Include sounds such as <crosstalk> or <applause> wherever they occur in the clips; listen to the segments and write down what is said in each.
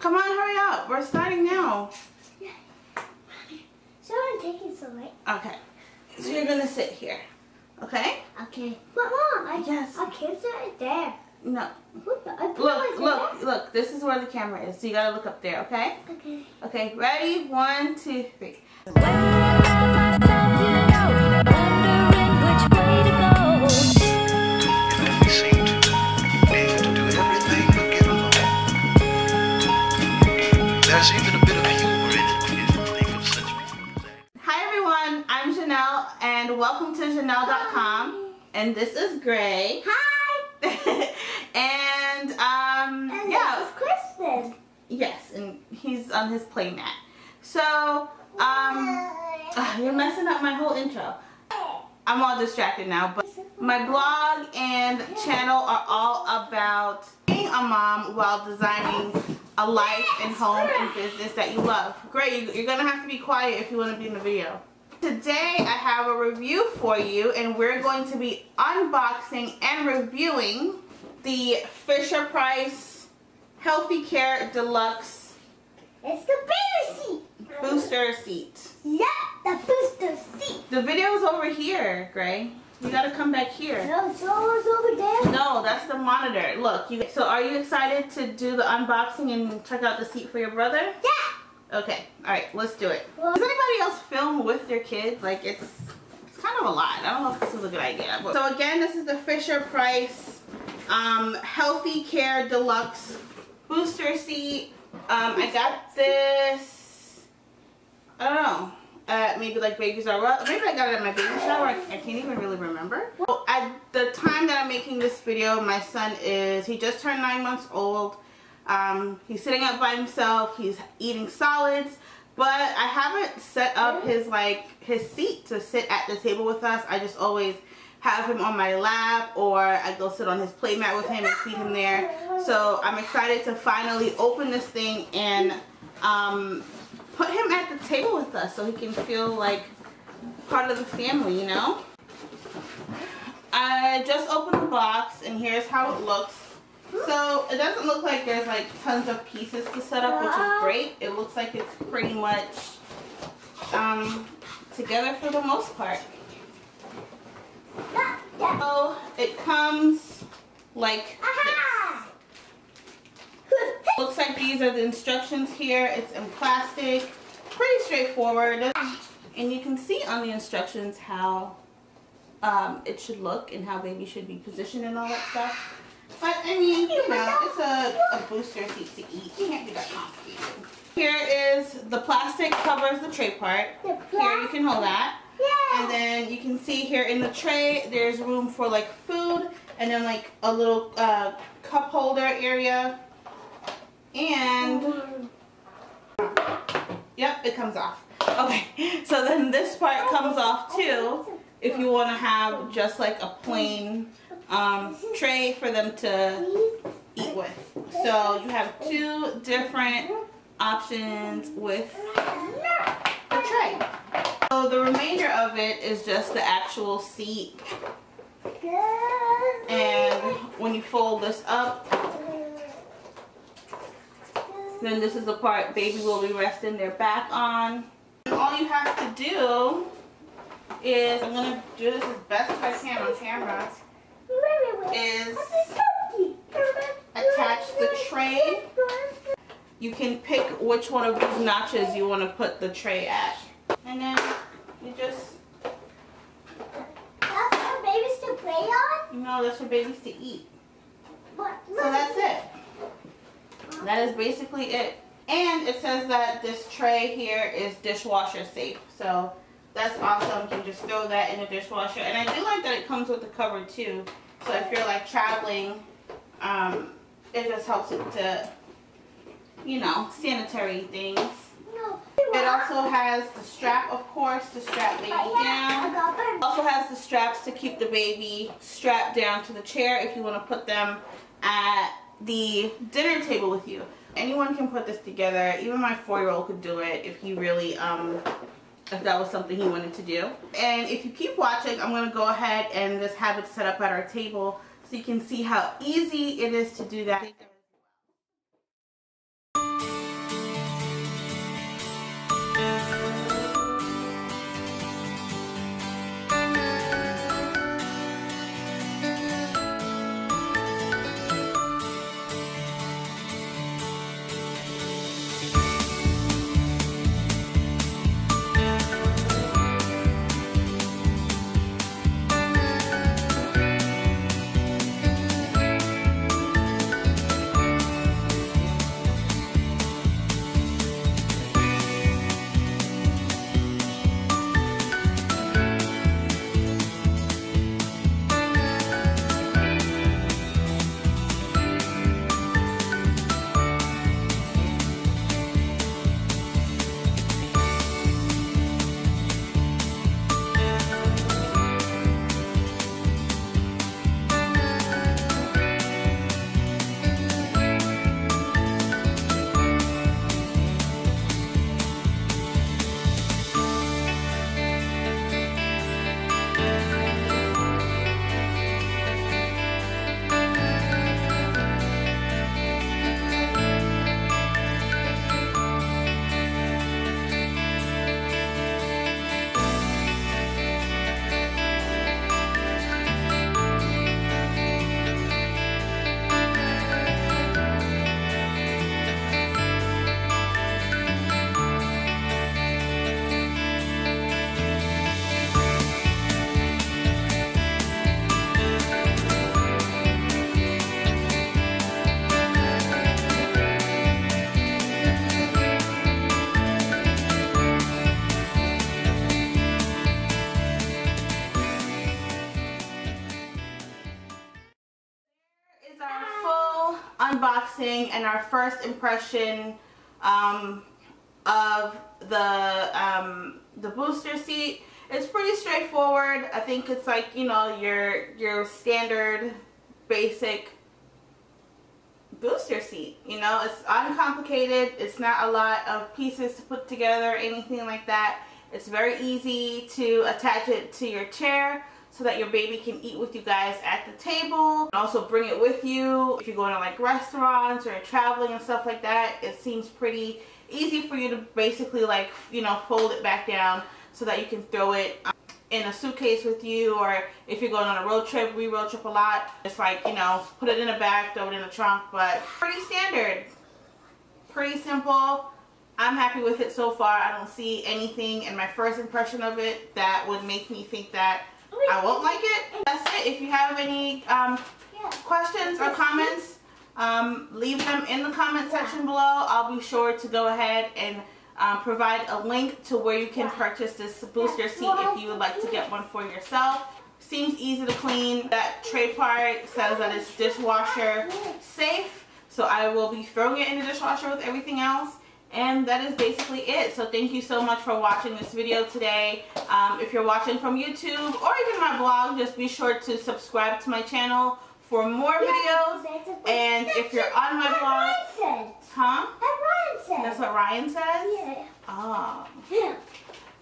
Come on, hurry up. We're starting now. Yeah. So I'm taking some right? Okay. So you're gonna sit here. Okay? Okay. But mom, I Yes. I can't sit right there. No. What the? Look, look, right look. This is where the camera is. So you gotta look up there, okay? there. Okay. Okay, ready? One, two, three. And welcome to Jheanell.com. And this is Gray. Hi. <laughs> and um And yeah, Kristen. yes, and he's on his play mat. So um ugh, you're messing up my whole intro. I'm all distracted now, but my blog and channel are all about being a mom while designing a life and home and business that you love. Great, you're gonna have to be quiet if you want to be in the video. Today I have a review for you and we're going to be unboxing and reviewing the Fisher Price Healthy Care Deluxe It's the baby seat. Booster Seat. Yeah, the booster seat. The video is over here, Gray. You gotta come back here. No, it's over there. No, that's the monitor. Look, you. So, are you excited to do the unboxing and check out the seat for your brother? Yeah. Okay. All right, let's do it. Does anybody else film with their kids? Like, it's it's kind of a lot. I don't know if this is a good idea. But, so again, this is the Fisher Price um, Healthy Care Deluxe Booster Seat. Um, I got this. I don't know. Uh, maybe like babies are well. Maybe I got it at my baby shower. I, I can't even really remember. Well, at the time that I'm making this video, my son is he just turned nine months old. Um, he's sitting up by himself. He's eating solids, but I haven't set up his like his seat to sit at the table with us. I just always have him on my lap or I go sit on his play mat with him and feed him there. So I'm excited to finally open this thing and um, put him at the table with us so he can feel like part of the family, you know? I just opened the box and here's how it looks. So it doesn't look like there's like tons of pieces to set up, which is great. It looks like it's pretty much um, together for the most part. So it comes like this. Looks like these are the instructions here. It's in plastic. Pretty straightforward. And you can see on the instructions how um, it should look and how baby should be positioned and all that stuff. But I mean, you know, it's a, a booster seat to eat. It can't be that complicated. Here is the plastic covers the tray part. Here you can hold that. Yeah. And then you can see here in the tray, there's room for like food and then like a little uh, cup holder area. And, yep, it comes off. Okay, <laughs> so then this part comes off too if you want to have just like a plain um, tray for them to eat with. So you have two different options with the tray. So the remainder of it is just the actual seat and when you fold this up then this is the part baby will be resting their back on. All you have to do is, I'm going to do this as best as I can on camera, is attach the tray. You can pick which one of these notches you want to put the tray at. And then you just, That's for babies to play on? No, that's for babies to eat. But So that's it. That is basically it. And it says that this tray here is dishwasher safe. So that's awesome. You can just throw that in the dishwasher. And I do like that it comes with the cover too. So if you're like traveling, um, it just helps it to, you know, sanitary things. No. It also has the strap, of course, to strap baby down. Also has the straps to keep the baby strapped down to the chair if you want to put them at the dinner table with you. Anyone can put this together. Even my four-year-old could do it if he really, um, if that was something he wanted to do. And if you keep watching, I'm going to go ahead and just have it set up at our table so you can see how easy it is to do that. And our first impression um, of the um, the booster seat. It's pretty straightforward. I think it's like you know your your standard basic booster seat. You know, it's uncomplicated. It's not a lot of pieces to put together, anything like that. It's very easy to attach it to your chair so that your baby can eat with you guys at the table. And also bring it with you if you're going to like restaurants or traveling and stuff like that. It seems pretty easy for you to basically like, you know, fold it back down so that you can throw it um, in a suitcase with you or if you're going on a road trip, we road trip a lot. It's like, you know, put it in a bag, throw it in a trunk, but pretty standard. Pretty simple. I'm happy with it so far. I don't see anything in my first impression of it that would make me think that I won't like it. That's it. If you have any um, questions or comments, um, leave them in the comment section below. I'll be sure to go ahead and um, provide a link to where you can purchase this booster seat if you would like to get one for yourself. Seems easy to clean. That tray part says that it's dishwasher safe. So I will be throwing it in the dishwasher with everything else. And that is basically it. So thank you so much for watching this video today. Um, if you're watching from YouTube or even my blog, just be sure to subscribe to my channel for more videos. And if you're on my blog, huh? That's what Ryan says? Yeah. Oh. Yeah.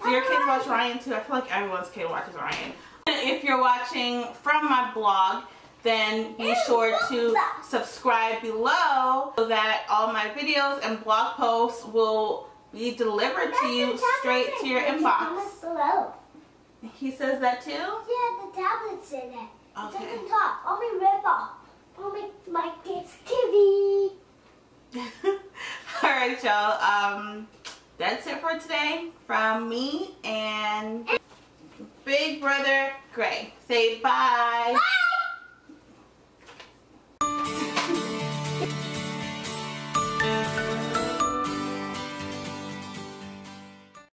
So your kids watch Ryan too? I feel like everyone's kid watches Ryan. If you're watching from my blog, then be sure to subscribe below so that all my videos and blog posts will be delivered to you straight to your inbox. Below. He says that too? Yeah, the tablet's in it. It's Okay. on top. On my river. On my, my kids' TV. <laughs> Alright y'all, um, that's it for today from me and Big Brother Gray. Say bye. Bye!